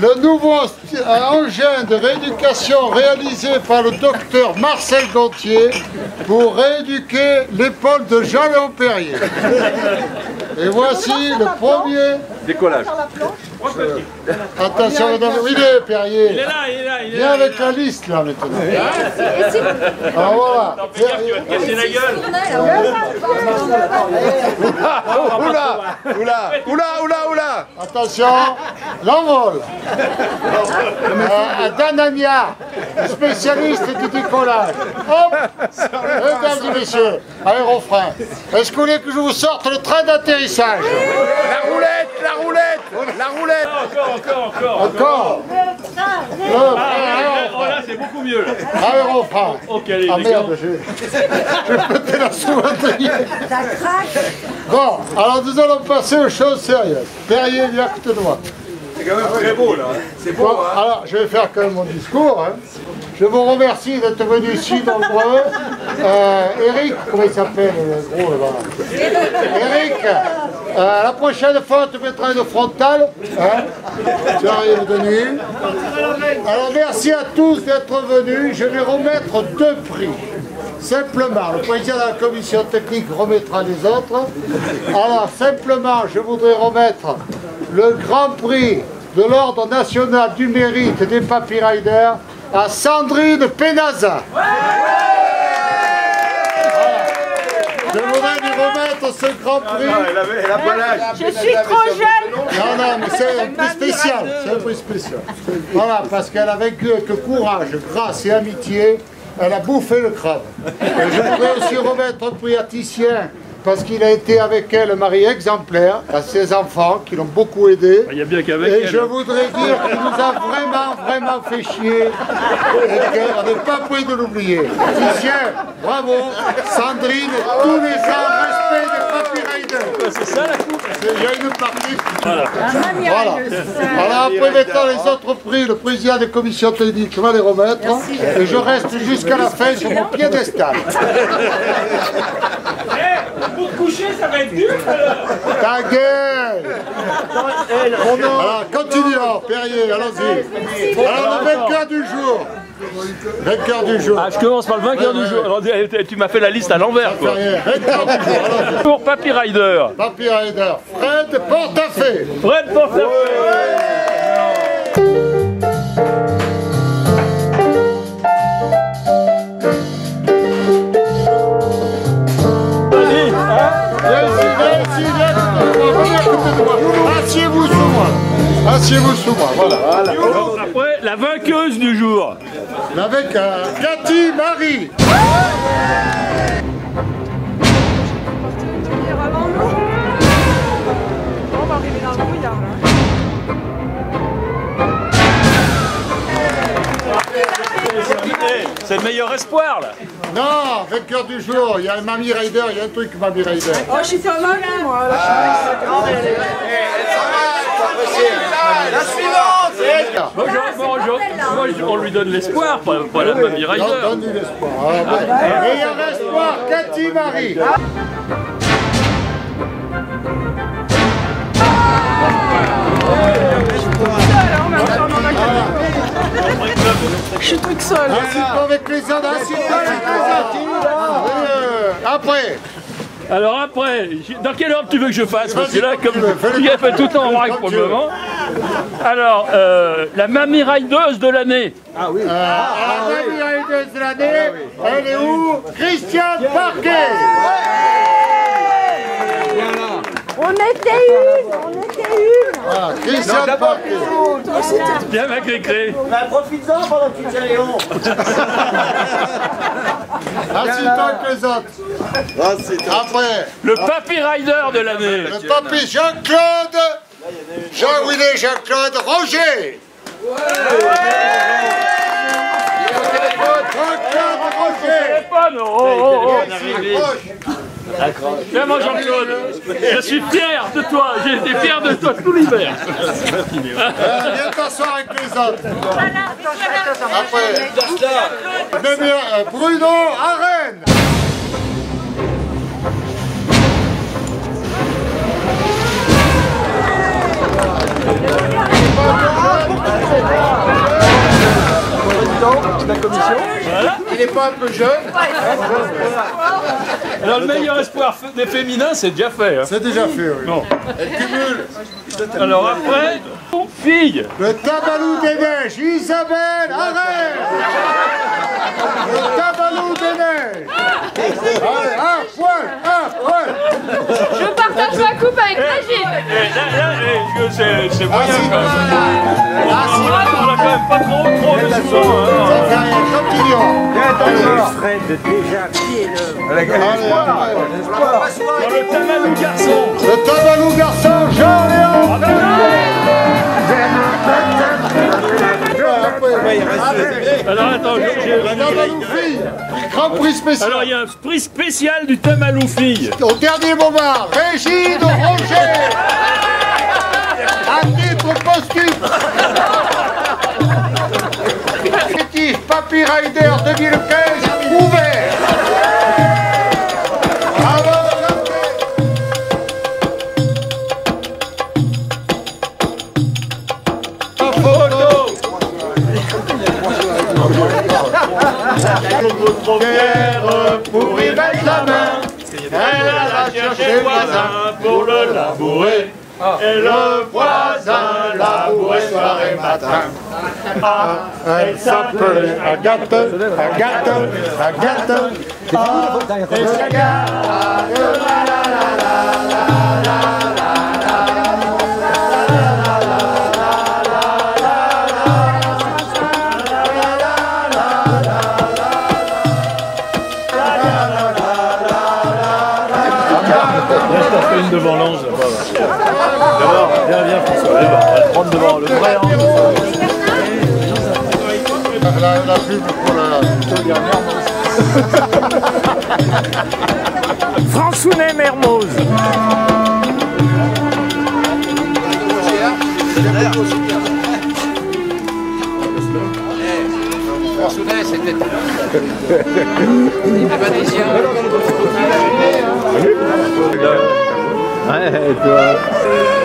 le nouveau engin de rééducation réalisé par le docteur Marcel Gontier pour rééduquer l'épaule de Jean-Léon Perrier. Et voici le premier Décollage. Attention, madame. Oui, il est, Perrier. Il est là, il est là, il est Viens là. avec la liste, là, maintenant. Alors voilà. Tu vas te casser la gueule. Oula Oula Oula Oula Oula Attention, l'envol. Euh, Danania, spécialiste du décollage. Hop Mesdames et messieurs, aérofrein. Est-ce que vous voulez que je vous sorte le train d'atterrissage? La roulette roulette La roulette Encore, encore, encore. Encore Le Ah, frein, oh, là, c'est beaucoup mieux. là. aérofrein. Ok, allez, Ah merde, j'ai pété la sous-batterie. Bon, alors nous allons passer aux choses sérieuses. Perrier, viens à côté de moi. C'est quand même très beau là C'est Bon, alors, je vais faire quand même mon discours. hein. Je vous remercie d'être venu ici nombreux. Euh, Eric, comment il s'appelle le gros là-bas? Eric, euh, la prochaine fois, tu mettras une frontale. Hein tu de nuit. Alors, merci à tous d'être venus. Je vais remettre deux prix. Simplement, le président de la commission technique remettra les autres. Alors, simplement, je voudrais remettre le grand prix de l'Ordre national du mérite des Papy Riders à Sandrine. Voilà. Je voudrais ce grand prix. Elle avait- elle a pas l'âge Je suis trop jeune. Non, non, mais c'est un prix spécial. C'est un prix spécial. Voilà, parce qu'elle a vaincu avec courage, grâce et amitié. Elle a bouffé le crabe. Et je voudrais aussi remettre un prix à Titien, parce qu'il a été avec elle un mari exemplaire, à ses enfants, qui l'ont beaucoup aidé. Il y a bien qu'avec Et elle. je voudrais dire qu'il nous a vraiment, vraiment fait chier et qu'on n'est pas prêt de l'oublier. Titien, bravo, Sandrine, tous les ans, respect des Papy Riders. C'est ça la coupe Il y a une partie. Voilà. Alors après maintenant les autres prix, le président des commissions techniques va les remettre. Et je reste jusqu'à la fin sur mon piédestal. Pour te coucher, ça va être dur alors. Ta gueule Alors continuons, Perrier, allons-y. Alors le vainqueur du jour. Vainqueur du jour. Ah, je commence par le vainqueur Ouais, du jour. Alors, tu- tu m'as fait la liste à l'envers quoi. Vainqueur du jour. allons-y. Pour Papy Rider. Papy Rider, Fred Portafait. Fred côté de moi. Asseyez-vous sous moi. Asseyez-vous sous moi, voilà. Après, la vainqueuse du jour. Avec euh, Cathy Marie. On va arriver dans le brouillard là. C'est le meilleur espoir là. Non, vainqueur du jour, il y a un Mamie Rider, il y a un truc Mamie Rider. Oh, je suis moi. Là, La Bonjour, bonjour. Moi, on lui donne l'espoir, pas, pas la Mamie Rider. donne-lui l'espoir. Ah, bon. Meilleur espoir, Cathy Marie. je suis toute seule. Assieds-toi avec les autres, assieds-toi avec les autres. Après, Alors après, dans quelle ordre tu veux que je fasse? Parce que là, comme il a comme fait tout le temps en vrac pour le moment. Alors, euh, la Mamie Rideuse de l'année. euh, à la Mamie Rider de l'année, elle est où? Christiane Parquet. On était une, on était une. Voilà, Christiane Parquet. Bien ma Cré-Cré. Bah, Profites-en pendant que tu tiens Léon. Assieds-toi avec les autres. Après, Le Papy Rider de l'année. le papy Jean-Claude. Jean-Willy Jean-Claude Roger. Jean-Claude Roger. Oh, oh, oh. Approche. Viens moi Jean-Claude. Je suis fier de toi. J'ai été fier de toi tout l'hiver. Euh, viens t'asseoir avec les autres. Après, euh, Bruno Arène. de la commission. Il n'est pas un peu jeune Alors le meilleur espoir des féminins, c'est déjà fait. Hein. C'est déjà fait, oui. Elle cumule. Alors après, fille. Le tabalou des neiges, Isabelle, arrête Le tabalou des neiges un point, un point je ma coupe avec Régine. Eh, là, là, eh, que c'est c'est moyen quand même. Ah, On a quand même pas trop, trop de souvent. hein. Fred, déjà, est le... Le tamalou garçon. Le tabalou garçon, Jean-Léon Alors attends, j'ai- Grand prix spécial. Alors il y a un prix spécial du tamalou fille. Au dernier moment, Régine Roger. À titre posthume Papy Rider 2015 Pour y mettre la main Elle a cherché le voisin pour le labourer. et le voisin labourait soir et matin. Ah, elle s'appelait Agathe, Agathe, Agathe. Ah, et la la la t'en fais une devant l'ange là-bas. D'abord, viens, viens François, allez, on va le prendre devant le vrai ange. La, la pub pour la François Mermoz. Soudain, c'était... Ouais, toi.